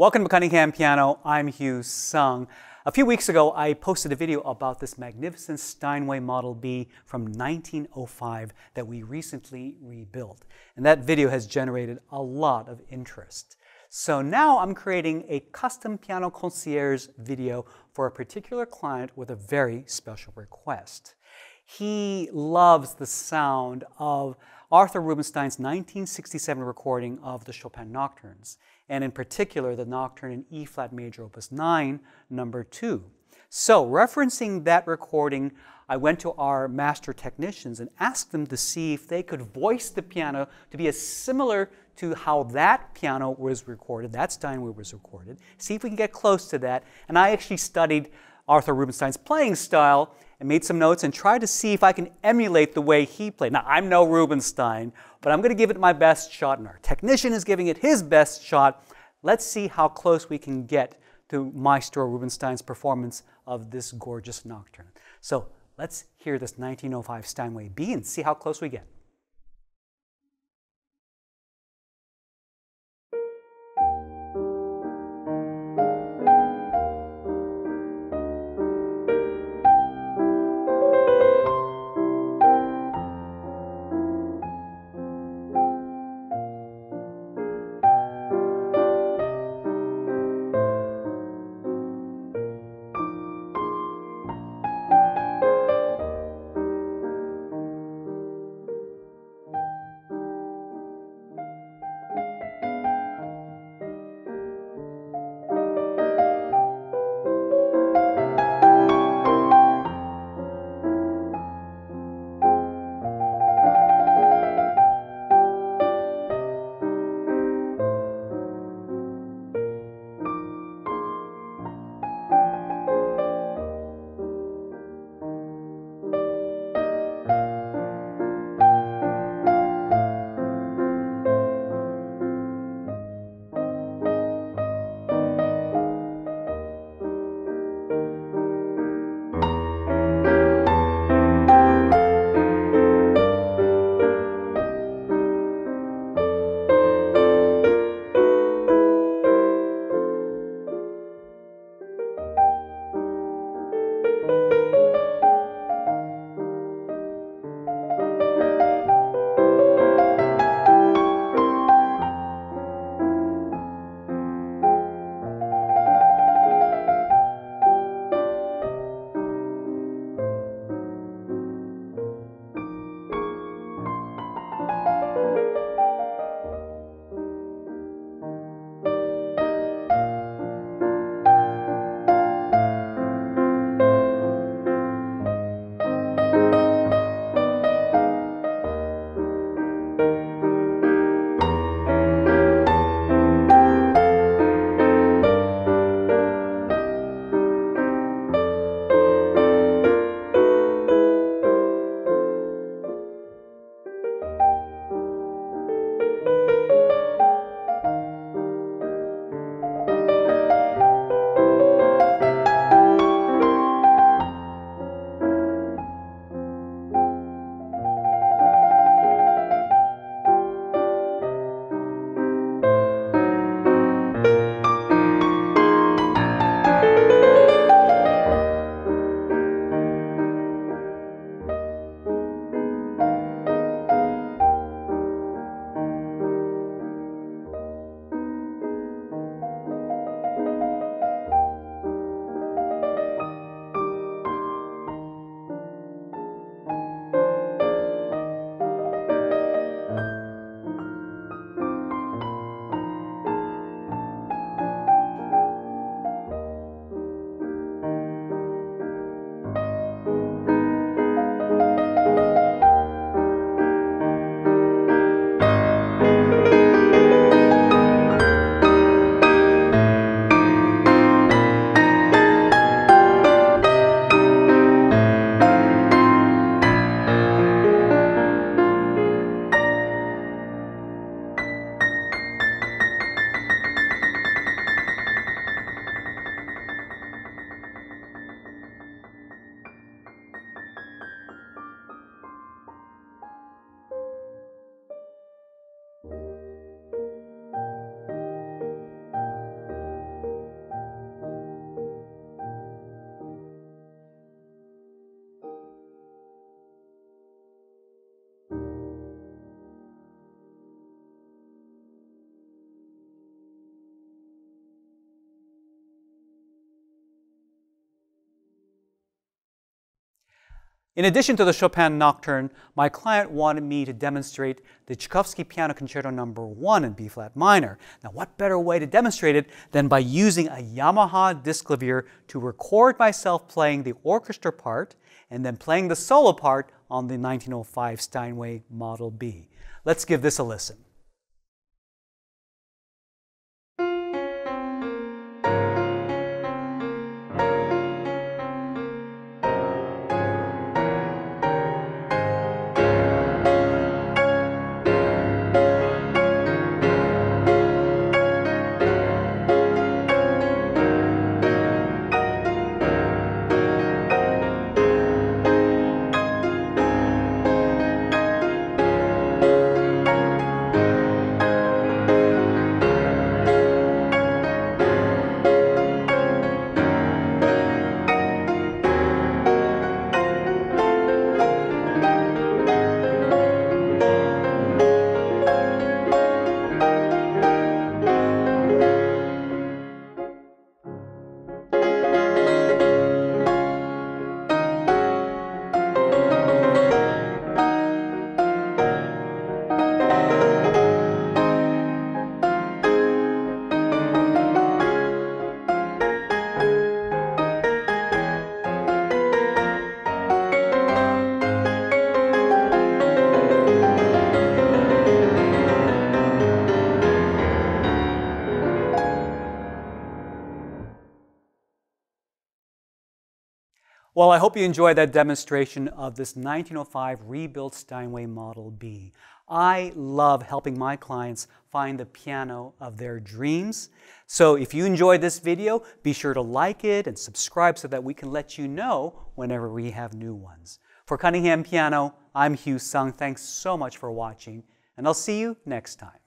Welcome to Cunningham Piano. I'm Hugh Sung. A few weeks ago, I posted a video about this magnificent Steinway Model B from 1905 that we recently rebuilt. And that video has generated a lot of interest. So now I'm creating a custom Piano Concierge video for a particular client with a very special request. He loves the sound of Arthur Rubinstein's 1967 recording of the Chopin Nocturnes, and in particular the Nocturne in E flat major, opus 9, number 2. So, referencing that recording, I went to our master technicians and asked them to see if they could voice the piano to be as similar to how that piano was recorded, that Steinway was recorded, see if we can get close to that. And I actually studied Arthur Rubinstein's playing style and made some notes and tried to see if I can emulate the way he played. Now, I'm no Rubinstein, but I'm going to give it my best shot, and our technician is giving it his best shot. Let's see how close we can get to Maestro Rubinstein's performance of this gorgeous nocturne. So let's hear this 1905 Steinway B and see how close we get. In addition to the Chopin Nocturne, my client wanted me to demonstrate the Tchaikovsky Piano Concerto no. 1 in B-flat minor. Now, what better way to demonstrate it than by using a Yamaha Disklavier to record myself playing the orchestra part and then playing the solo part on the 1905 Steinway Model B. Let's give this a listen. Well, I hope you enjoyed that demonstration of this 1905 rebuilt Steinway Model B. I love helping my clients find the piano of their dreams. So if you enjoyed this video, be sure to like it and subscribe so that we can let you know whenever we have new ones. For Cunningham Piano, I'm Hugh Sung. Thanks so much for watching, and I'll see you next time.